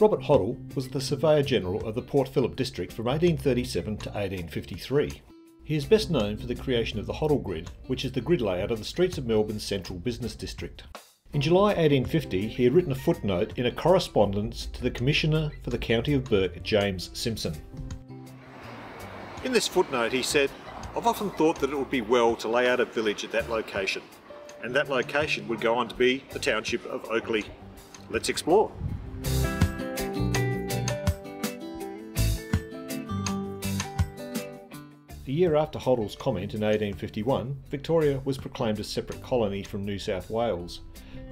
Robert Hoddle was the Surveyor General of the Port Phillip district from 1837 to 1853. He is best known for the creation of the Hoddle Grid, which is the grid layout of the streets of Melbourne's central business district. In July 1850, he had written a footnote in a correspondence to the Commissioner for the County of Burke, James Simpson. In this footnote, he said, I've often thought that it would be well to lay out a village at that location, and that location would go on to be the township of Oakleigh. Let's explore. A year after Hoddle's comment in 1851, Victoria was proclaimed a separate colony from New South Wales.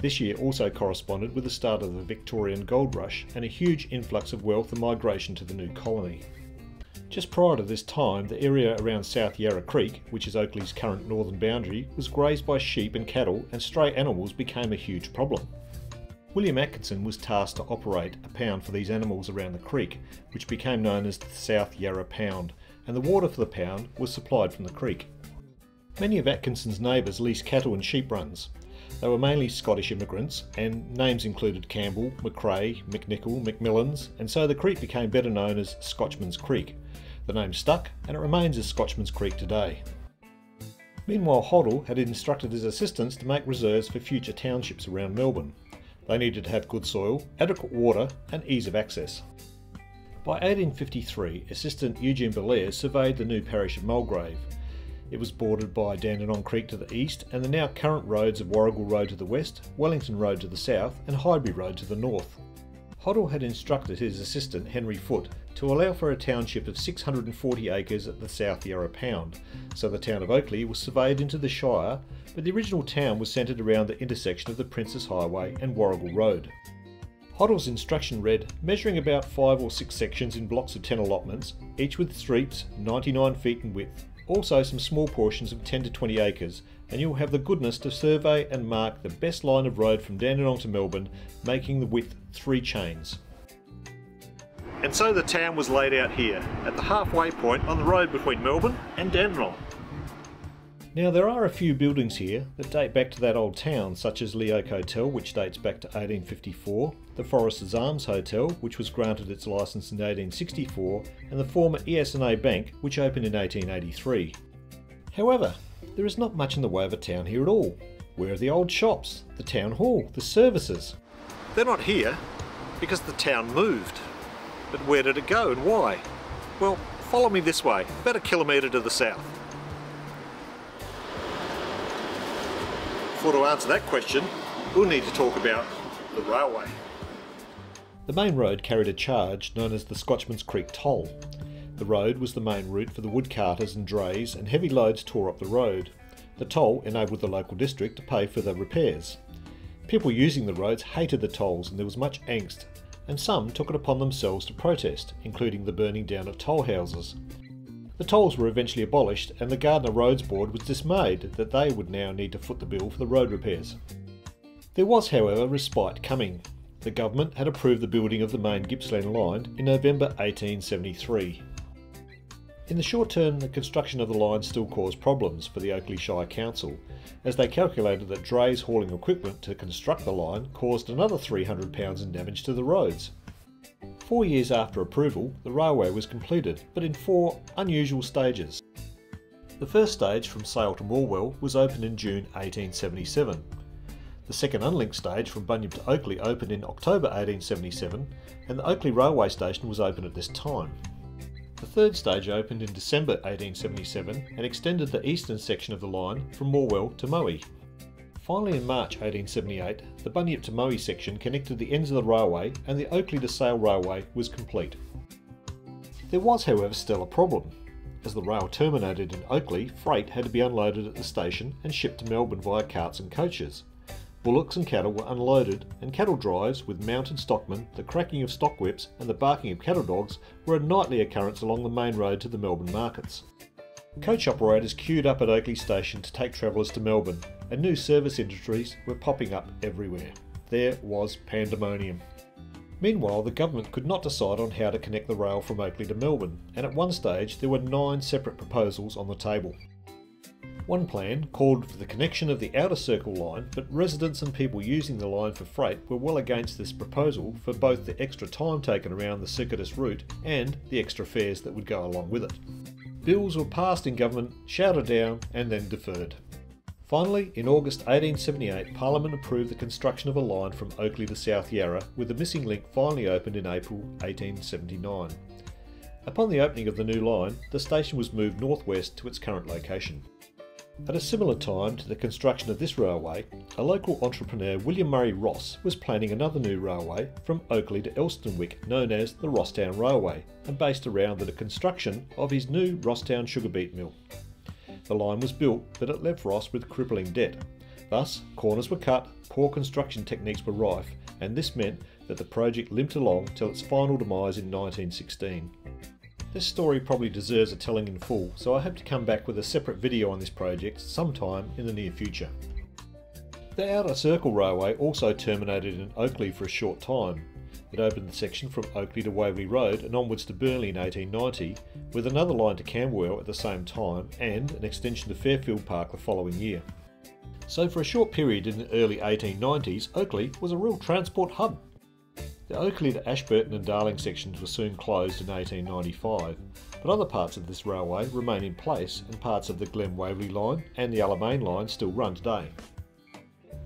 This year also corresponded with the start of the Victorian gold rush and a huge influx of wealth and migration to the new colony. Just prior to this time, the area around South Yarra Creek, which is Oakleigh's current northern boundary, was grazed by sheep and cattle, and stray animals became a huge problem. William Atkinson was tasked to operate a pound for these animals around the creek, which became known as the South Yarra Pound, and the water for the pound was supplied from the creek. Many of Atkinson's neighbours leased cattle and sheep runs. They were mainly Scottish immigrants, and names included Campbell, McRae, McNichol, McMillans, and so the creek became better known as Scotchman's Creek. The name stuck, and it remains as Scotchman's Creek today. Meanwhile, Hoddle had instructed his assistants to make reserves for future townships around Melbourne. They needed to have good soil, adequate water, and ease of access. By 1853, Assistant Eugene Belair surveyed the new parish of Mulgrave. It was bordered by Dandenong Creek to the east and the now current roads of Warrigal Road to the west, Wellington Road to the south, and Highbury Road to the north. Hoddle had instructed his assistant Henry Foote to allow for a township of 640 acres at the South Yarra Pound, so the town of Oakleigh was surveyed into the Shire but the original town was centred around the intersection of the Princes Highway and Warrigal Road. Hoddle's instruction read, measuring about 5 or 6 sections in blocks of 10 allotments, each with streets 99 feet in width, also some small portions of 10 to 20 acres, and you'll have the goodness to survey and mark the best line of road from Dandenong to Melbourne, making the width 3 chains. And so the town was laid out here, at the halfway point on the road between Melbourne and Dandenong. Now there are a few buildings here that date back to that old town, such as Lee Oak Hotel, which dates back to 1854, the Foresters Arms Hotel, which was granted its licence in 1864, and the former ES&A Bank, which opened in 1883. However, there is not much in the way of a town here at all. Where are the old shops, the town hall, the services? They're not here because the town moved. But where did it go and why? Well, follow me this way, about a kilometre to the south. For to answer that question, we'll need to talk about the railway. The main road carried a charge known as the Scotchman's Creek Toll. The road was the main route for the woodcarters and drays, and heavy loads tore up the road. The toll enabled the local district to pay for the repairs. People using the roads hated the tolls and there was much angst, and some took it upon themselves to protest, including the burning down of toll houses. The tolls were eventually abolished and the Gardner Roads Board was dismayed that they would now need to foot the bill for the road repairs. There was, however, respite coming. The government had approved the building of the main Gippsland line in November 1873. In the short term, the construction of the line still caused problems for the Oakleigh Shire Council, as they calculated that drays hauling equipment to construct the line caused another £300 in damage to the roads. Four years after approval, the railway was completed, but in four unusual stages. The first stage from Sale to Morwell was opened in June 1877. The second unlinked stage from Bunyip to Oakleigh opened in October 1877, and the Oakleigh railway station was open at this time. The third stage opened in December 1877 and extended the eastern section of the line from Morwell to Moe. Finally in March 1878, the Bunyip to Moe section connected the ends of the railway and the Oakleigh to Sale Railway was complete. There was however still a problem. As the rail terminated in Oakleigh, freight had to be unloaded at the station and shipped to Melbourne via carts and coaches. Bullocks and cattle were unloaded, and cattle drives with mounted stockmen, the cracking of stock whips, and the barking of cattle dogs were a nightly occurrence along the main road to the Melbourne markets. Coach operators queued up at Oakleigh Station to take travellers to Melbourne, and new service industries were popping up everywhere. There was pandemonium. Meanwhile, the government could not decide on how to connect the rail from Oakleigh to Melbourne, and at one stage there were nine separate proposals on the table. One plan called for the connection of the Outer Circle line, but residents and people using the line for freight were well against this proposal for both the extra time taken around the circuitous route and the extra fares that would go along with it. Bills were passed in government, shouted down, and then deferred. Finally, in August 1878, Parliament approved the construction of a line from Oakleigh to South Yarra, with the missing link finally opened in April 1879. Upon the opening of the new line, the station was moved northwest to its current location. At a similar time to the construction of this railway, a local entrepreneur, William Murray Ross, was planning another new railway from Oakleigh to Elsternwick, known as the Rosstown Railway, and based around the construction of his new Rosstown sugar beet mill. The line was built, but it left Ross with crippling debt. Thus, corners were cut, poor construction techniques were rife, and this meant that the project limped along till its final demise in 1916. This story probably deserves a telling in full, so I hope to come back with a separate video on this project sometime in the near future. The Outer Circle Railway also terminated in Oakleigh for a short time. It opened the section from Oakleigh to Waverley Road and onwards to Burnley in 1890, with another line to Camberwell at the same time and an extension to Fairfield Park the following year. So for a short period in the early 1890s, Oakleigh was a real transport hub. The Oakleigh to Ashburton and Darling sections were soon closed in 1895, but other parts of this railway remain in place and parts of the Glen Waverley line and the Alamein line still run today.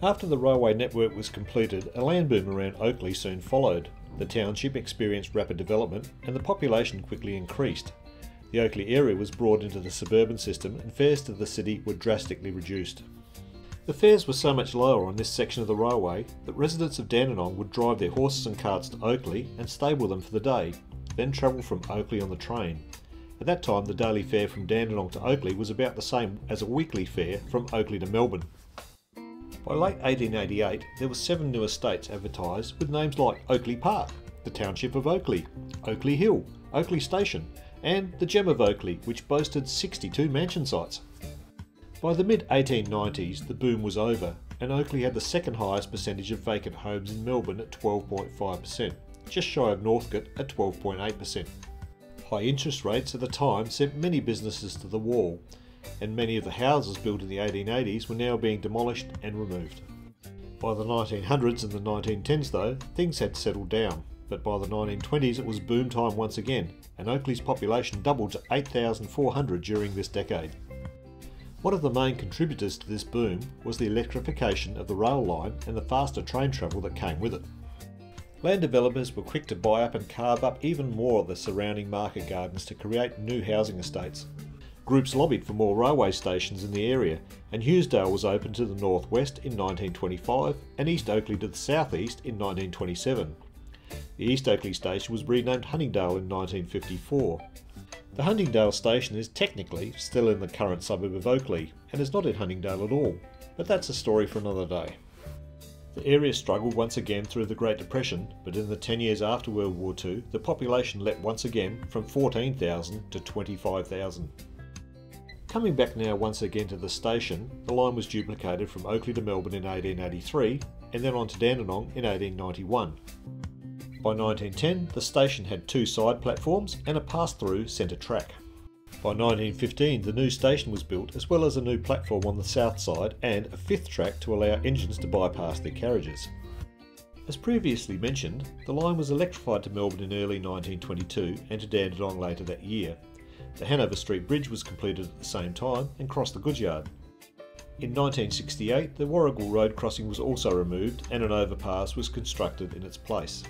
After the railway network was completed, a land boom around Oakleigh soon followed. The township experienced rapid development and the population quickly increased. The Oakleigh area was brought into the suburban system and fares to the city were drastically reduced. The fares were so much lower on this section of the railway that residents of Dandenong would drive their horses and carts to Oakleigh and stable them for the day, then travel from Oakleigh on the train. At that time, the daily fare from Dandenong to Oakleigh was about the same as a weekly fare from Oakleigh to Melbourne. By late 1888, there were seven new estates advertised with names like Oakleigh Park, the township of Oakleigh, Oakleigh Hill, Oakleigh Station, and the Gem of Oakleigh, which boasted 62 mansion sites. By the mid 1890s, the boom was over, and Oakleigh had the second highest percentage of vacant homes in Melbourne at 12.5%, just shy of Northcote at 12.8%. High interest rates at the time sent many businesses to the wall, and many of the houses built in the 1880s were now being demolished and removed. By the 1900s and the 1910s, though, things had settled down, but by the 1920s it was boom time once again, and Oakleigh's population doubled to 8,400 during this decade. One of the main contributors to this boom was the electrification of the rail line and the faster train travel that came with it. Land developers were quick to buy up and carve up even more of the surrounding market gardens to create new housing estates. Groups lobbied for more railway stations in the area, and Hughesdale was opened to the northwest in 1925 and East Oakleigh to the southeast in 1927. The East Oakleigh station was renamed Huntingdale in 1954. The Huntingdale station is technically still in the current suburb of Oakleigh and is not in Huntingdale at all, but that's a story for another day. The area struggled once again through the Great Depression, but in the 10 years after World War II, the population leapt once again from 14,000 to 25,000. Coming back now once again to the station, the line was duplicated from Oakleigh to Melbourne in 1883 and then on to Dandenong in 1891. By 1910, the station had two side platforms and a pass-through centre track. By 1915, the new station was built as well as a new platform on the south side and a fifth track to allow engines to bypass their carriages. As previously mentioned, the line was electrified to Melbourne in early 1922 and to Dandenong later that year. The Hanover Street Bridge was completed at the same time and crossed the goods yard. In 1968, the Warrigal Road crossing was also removed and an overpass was constructed in its place.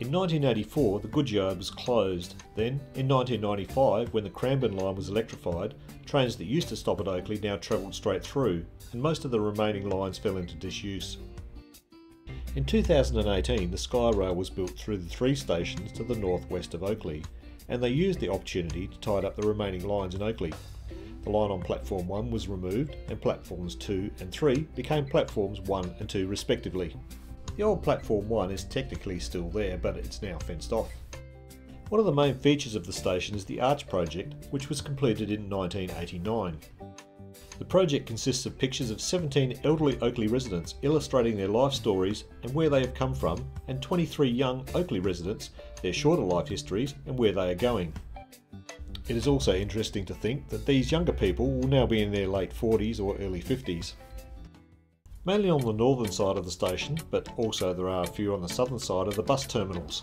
In 1984, the goods was closed. Then, in 1995, when the Cranbourne line was electrified, trains that used to stop at Oakleigh now travelled straight through, and most of the remaining lines fell into disuse. In 2018, the Skyrail was built through the three stations to the northwest of Oakleigh, and they used the opportunity to tide up the remaining lines in Oakleigh. The line on Platform 1 was removed, and Platforms 2 and 3 became Platforms 1 and 2 respectively. The old Platform 1 is technically still there, but it's now fenced off. One of the main features of the station is the Arch project, which was completed in 1989. The project consists of pictures of 17 elderly Oakleigh residents illustrating their life stories and where they have come from, and 23 young Oakleigh residents, their shorter life histories and where they are going. It is also interesting to think that these younger people will now be in their late 40s or early 50s. Mainly on the northern side of the station, but also there are a few on the southern side of the bus terminals.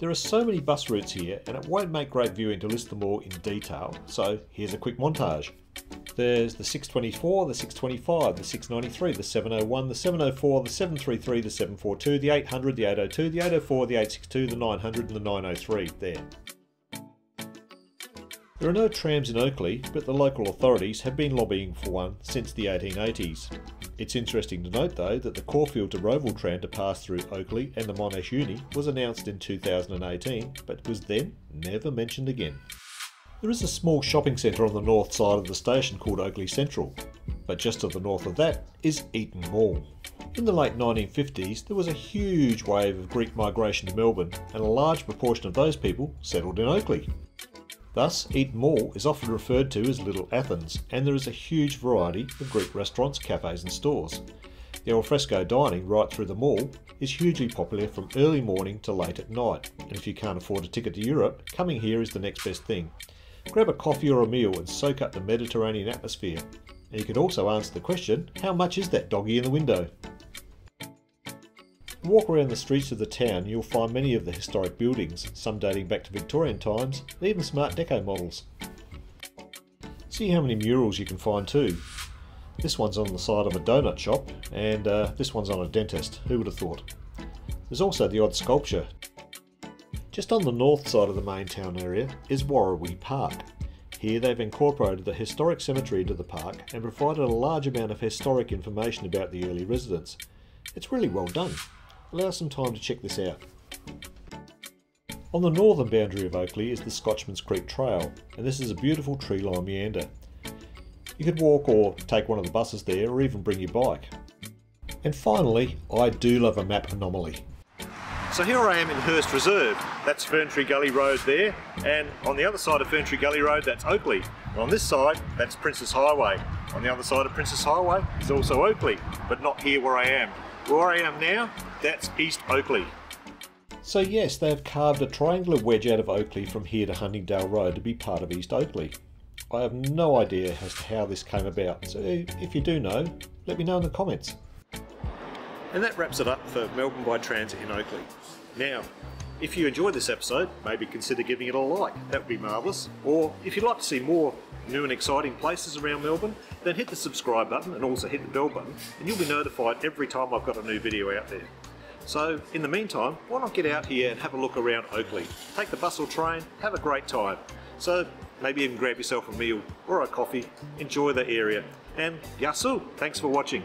There are so many bus routes here and it won't make great viewing to list them all in detail, so here's a quick montage. There's the 624, the 625, the 693, the 701, the 704, the 733, the 742, the 800, the 802, the 804, the 862, the 900 and the 903 there. There are no trams in Oakleigh, but the local authorities have been lobbying for one since the 1880s. It's interesting to note though that the Caulfield to Rowville tram to pass through Oakleigh and the Monash Uni was announced in 2018, but was then never mentioned again. There is a small shopping centre on the north side of the station called Oakleigh Central, but just to the north of that is Eaton Mall. In the late 1950s, there was a huge wave of Greek migration to Melbourne, and a large proportion of those people settled in Oakleigh. Thus, Eaton Mall is often referred to as Little Athens, and there is a huge variety of Greek restaurants, cafes, and stores. The alfresco dining right through the mall is hugely popular from early morning to late at night, and if you can't afford a ticket to Europe, coming here is the next best thing. Grab a coffee or a meal and soak up the Mediterranean atmosphere. And you can also answer the question how much is that doggy in the window? Walk around the streets of the town you'll find many of the historic buildings, some dating back to Victorian times, and even smart deco models. See how many murals you can find too. This one's on the side of a donut shop, and uh, this one's on a dentist, who would have thought? There's also the odd sculpture. Just on the north side of the main town area is Warrawee Park. Here they've incorporated the historic cemetery into the park and provided a large amount of historic information about the early residents. It's really well done allow some time to check this out. On the northern boundary of Oakleigh is the Scotchman's Creek Trail, and this is a beautiful tree-lined meander. You could walk or take one of the buses there or even bring your bike. And finally, I do love a map anomaly. So here I am in Hurst Reserve. That's Ferntree Gully Road there, and on the other side of Ferntree Gully Road, that's Oakleigh. And on this side, that's Princes Highway. On the other side of Princes Highway is also Oakleigh, but not here where I am. Where I am now, that's East Oakleigh. So yes, they have carved a triangular wedge out of Oakleigh from here to Huntingdale Road to be part of East Oakleigh. I have no idea as to how this came about, so if you do know, let me know in the comments. And that wraps it up for Melbourne by Transit in Oakleigh. Now, if you enjoyed this episode, maybe consider giving it a like, that would be marvellous. Or if you'd like to see more new and exciting places around Melbourne, then hit the subscribe button and also hit the bell button, and you'll be notified every time I've got a new video out there. So, in the meantime, why not get out here and have a look around Oakleigh. Take the bus or train, have a great time. So, maybe even grab yourself a meal or a coffee, enjoy the area. And Yasu, thanks for watching.